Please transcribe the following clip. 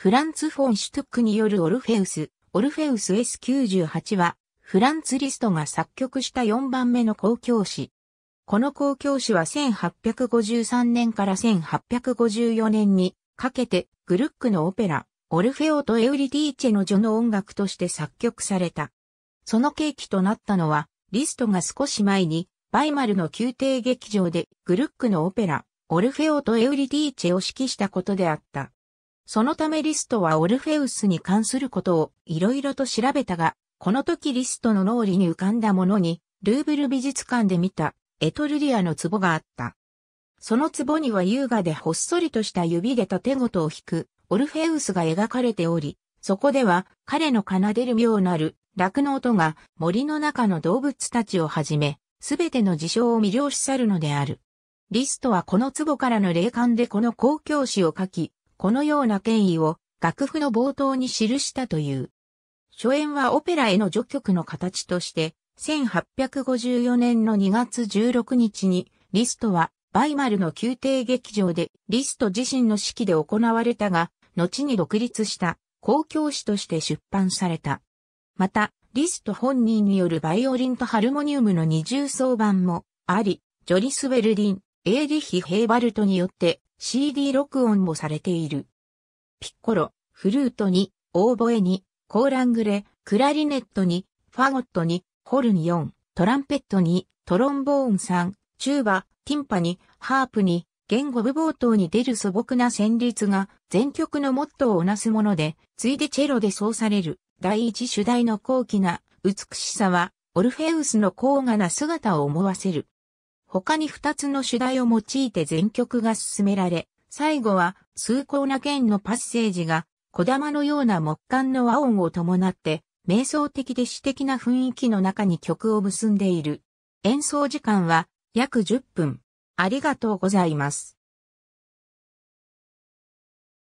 フランツ・フォン・シュトックによるオルフェウス、オルフェウス S98 は、フランツ・リストが作曲した4番目の公共詩。この公共詩は1853年から1854年にかけてグルックのオペラ、オルフェオとエウリディーチェの序の音楽として作曲された。その契機となったのは、リストが少し前に、バイマルの宮廷劇場でグルックのオペラ、オルフェオとエウリディーチェを指揮したことであった。そのためリストはオルフェウスに関することをいろいろと調べたが、この時リストの脳裏に浮かんだものに、ルーブル美術館で見たエトルリアの壺があった。その壺には優雅でほっそりとした指で盾事を弾くオルフェウスが描かれており、そこでは彼の奏でる妙なる楽の音が森の中の動物たちをはじめ、すべての事象を魅了し去るのである。リストはこの壺からの霊感でこの公共詩を書き、このような権威を楽譜の冒頭に記したという。初演はオペラへの序曲の形として、1854年の2月16日に、リストは、バイマルの宮廷劇場で、リスト自身の指揮で行われたが、後に独立した公共詩として出版された。また、リスト本人によるバイオリンとハルモニウムの二重奏版もあり、ジョリス・ウェルディン、エーリヒ・ヘイバルトによって CD 録音もされている。ピッコロ、フルートに、オーボエに、コーラングレ、クラリネットに、ファゴットに、ホルン4、トランペットに、トロンボーン3、チューバ、ティンパに、ハープに、言語部冒頭に出る素朴な旋律が全曲のモットーをなすもので、ついでチェロで奏される第一主題の高貴な美しさは、オルフェウスの高雅な姿を思わせる。他に二つの主題を用いて全曲が進められ、最後は崇高な剣のパッセージが小玉のような木管の和音を伴って瞑想的で詩的な雰囲気の中に曲を結んでいる。演奏時間は約10分。ありがとうございます。